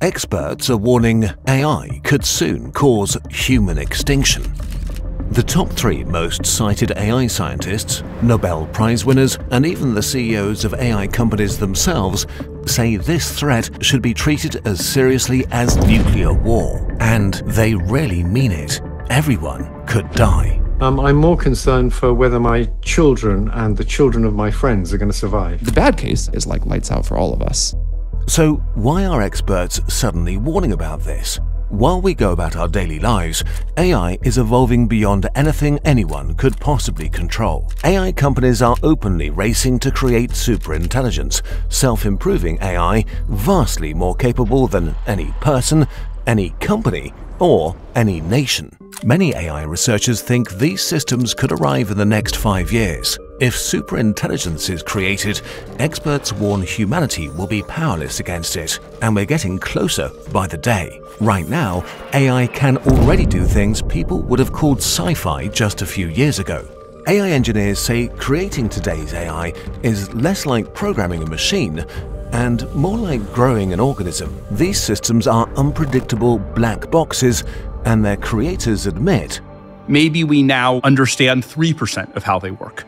Experts are warning AI could soon cause human extinction. The top three most cited AI scientists, Nobel Prize winners, and even the CEOs of AI companies themselves say this threat should be treated as seriously as nuclear war. And they really mean it. Everyone could die. Um, I'm more concerned for whether my children and the children of my friends are going to survive. The bad case is like lights out for all of us. So, why are experts suddenly warning about this? While we go about our daily lives, AI is evolving beyond anything anyone could possibly control. AI companies are openly racing to create superintelligence, self-improving AI vastly more capable than any person, any company, or any nation. Many AI researchers think these systems could arrive in the next five years. If superintelligence is created, experts warn humanity will be powerless against it, and we're getting closer by the day. Right now, AI can already do things people would have called sci-fi just a few years ago. AI engineers say creating today's AI is less like programming a machine and more like growing an organism. These systems are unpredictable black boxes, and their creators admit maybe we now understand 3% of how they work.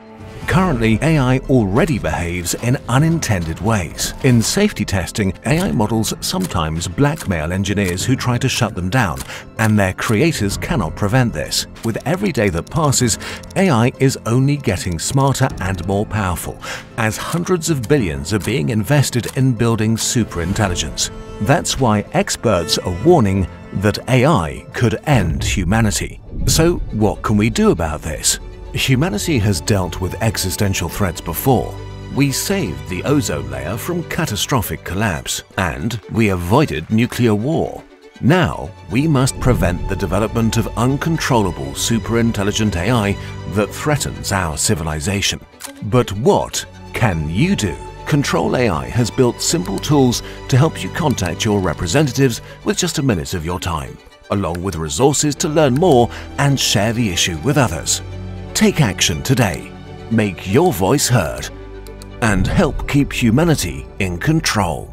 Currently, AI already behaves in unintended ways. In safety testing, AI models sometimes blackmail engineers who try to shut them down, and their creators cannot prevent this. With every day that passes, AI is only getting smarter and more powerful, as hundreds of billions are being invested in building superintelligence. That's why experts are warning that AI could end humanity. So what can we do about this? Humanity has dealt with existential threats before. We saved the ozone layer from catastrophic collapse, and we avoided nuclear war. Now, we must prevent the development of uncontrollable superintelligent AI that threatens our civilization. But what can you do? Control AI has built simple tools to help you contact your representatives with just a minute of your time, along with resources to learn more and share the issue with others. Take action today, make your voice heard, and help keep humanity in control.